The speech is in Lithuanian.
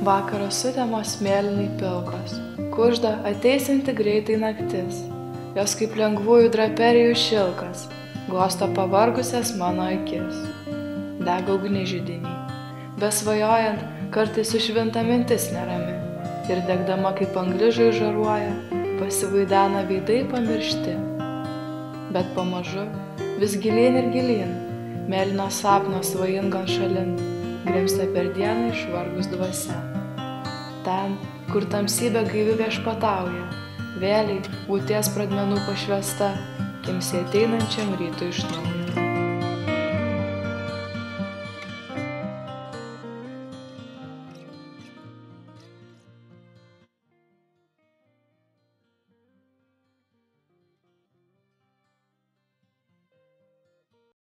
Vakaro sutemos mėlynai pilkos, kužda ateisinti greitai naktis, jos kaip lengvųjų draperijų šilkas, glosto pavargusias mano akis. Dega ugni žydiniai, besvajojant, kartais sušvinta mintis nerami. Ir degdama kaip angližai žaruoja, pasivaidena veidai pamiršti. Bet pamažu, vis gilyn ir gilyn, mėlyno sapno svajingan šalin, grimsta per dieną išvargus dvasia. Ten, kur tamsybė gaivi viešpatauja, vėliai būties pradmenų pašvesta, kimsi ateinančiam rytui iš naujo.